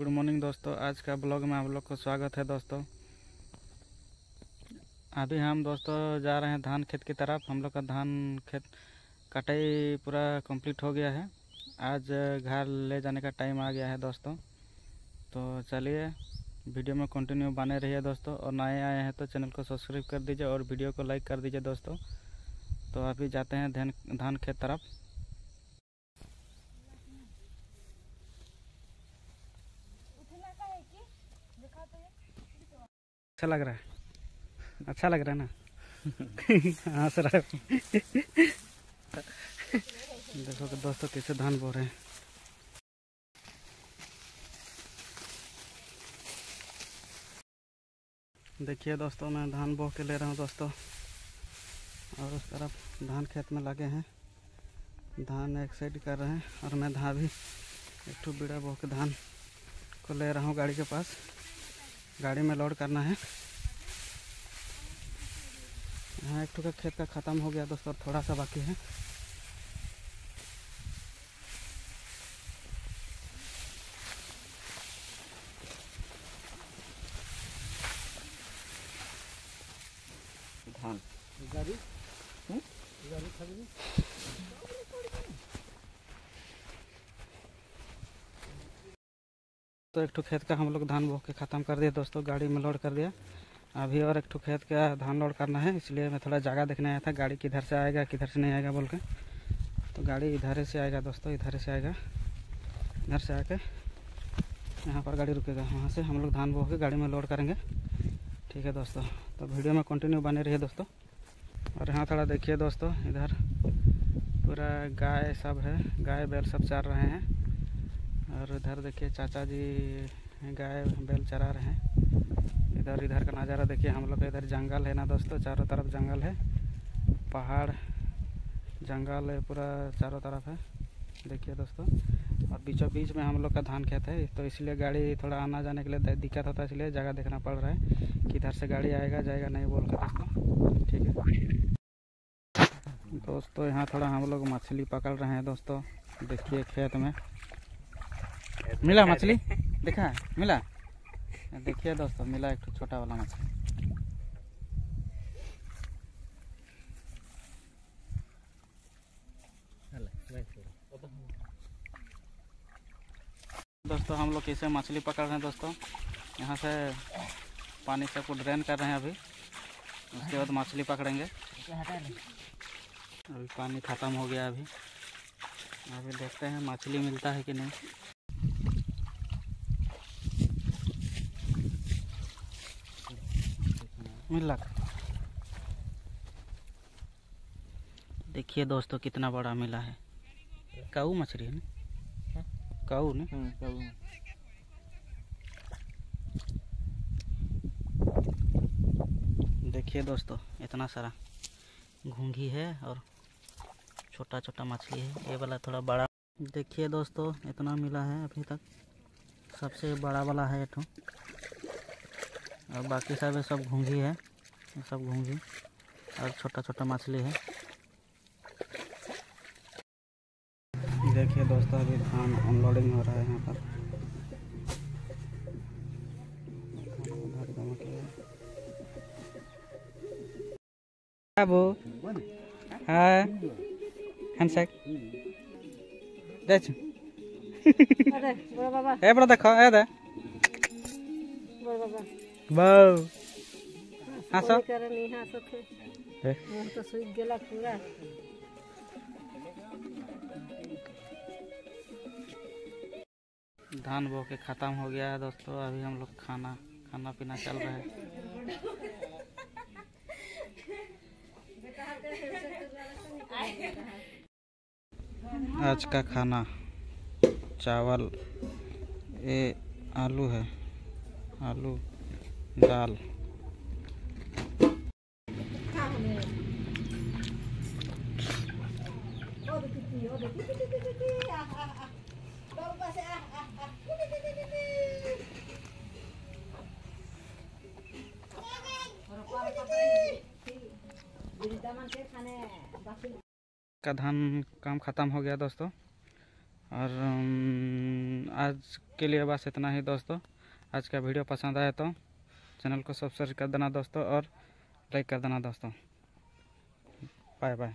Good morning दोस्तों। आज का ब्लॉग में आप लोग को स्वागत है दोस्तों। अभी हम दोस्तों जा रहे हैं धान खेत की तरफ़। हम लोग का धान खेत कटाई पूरा कंप्लीट हो गया है। आज घर ले जाने का टाइम आ गया है दोस्तों। तो चलिए, वीडियो में कंटिन्यू बने रहिए दोस्तों। और नए आए हैं तो चैनल को सब्सक्राइब कर दीजिए और वीडियो को लाइक कर दीजिए दोस्तों। तो अभी जाते हैं धान धान खेत तरफ़। अच्छा लग रहा है। अच्छा लग रहा है ना? है। देखो कि दोस्तों कैसे धान बो रहे हैं। देखिए दोस्तों मैं धान बो के ले रहा हूँ दोस्तों। और उस तरफ़ धान खेत में लगे हैं। धान एक साइड कर रहे हैं और मैं धान भी एक ठो बीड़ा बो के धान को ले रहा हूँ गाड़ी के पास। गाड़ी में लोड करना है। यहाँ एक का खेत का ख़त्म हो गया दोस्तों थोड़ा सा बाकी है। धान गाड़ी हम्म? गाड़ी खड़ी तो एक ठो खेत का हम लोग धान बो के ख़त्म कर दिया, दोस्तों, गाड़ी में लोड कर दिया। अभी और एक ठो खेत का धान लोड करना है, इसलिए मैं थोड़ा जगह देखने आया था, गाड़ी किधर से आएगा, किधर से नहीं आएगा बोल के। तो गाड़ी इधर से आएगा, दोस्तों, इधर से आएगा, इधर से आके यहाँ पर गाड़ी रुकेगा, वहाँ से हम लोग धान बो के गाड़ी में लोड करेंगे। ठीक है, दोस्तों तो वीडियो में कंटिन्यू बने रहिए, दोस्तों। और यहाँ थोड़ा देखिए, दोस्तों, इधर पूरा गाय सब है, गाय बैल सब चर रहे हैं। और इधर देखिए चाचा जी गाय बैल चरा रहे हैं। इधर इधर का नज़ारा देखिए, हम लोग इधर जंगल है ना दोस्तों, चारों तरफ़ जंगल है। पहाड़, जंगल है पूरा चारों तरफ़ है। देखिए दोस्तों, और बीचों बीच में हम लोग का धान खेत है तो इसलिए गाड़ी थोड़ा आना जाने के लिए दिक्कत होता है, इसलिए जगह देखना पड़ रहा है कि इधर से गाड़ी आएगा, जाएगा नहीं बोल दोस्तों। ठीक है। दोस्तों, यहाँ थोड़ा हम लोग मछली पकड़ रहे हैं दोस्तों, देखिए खेत में। मिला मछली? देखा? मिला? देखिए दोस्तों मिला एक छोटा वाला मछली। दोस्तों हम लोग कैसे मछली पकड़ रहे हैं दोस्तों? यहाँ से पानी से को ड्रेन कर रहे हैं अभी। उसके बाद मछली पकड़ेंगे। अभी पानी ख़त्म हो गया अभी। अभी देखते हैं मछली मिलता है कि नहीं। मिल रहा देखिए दोस्तों कितना बड़ा मिला है। काऊ मछली है ना? काऊ ना? देखिए दोस्तों इतना सारा घूंघी है और छोटा छोटा मछली है। ये वाला थोड़ा बड़ा। देखिए दोस्तों इतना मिला है अभी तक। सबसे बड़ा वाला है एक और बाकी सब ये सब घूंघी है ये सब घूंघी और छोटा छोटा मछली है। देखिए दोस्तों अभी धान अनलोडिंग हो रहा है यहाँ पर। बाबू हाँ हैंडशेक जाइ बड़ा बाबा। ए बड़ा देखो ए दे। बड़ा बाबा। बाऊ हाँ कोई सब करे नहीं हाँ सब मुँह तो सूख गेला पूरा धान बो के ख़त्म हो गया है दोस्तों अभी हम लोग खाना खाना पीना चल रहा है। आज का खाना चावल ये आलू है आलू। दाल का धान काम ख़त्म हो गया दोस्तों। और आज के लिए बस इतना ही दोस्तों। आज का वीडियो पसंद आया तो चैनल को सब्सक्राइब कर देना दोस्तों और लाइक कर देना दोस्तों। Bye bye.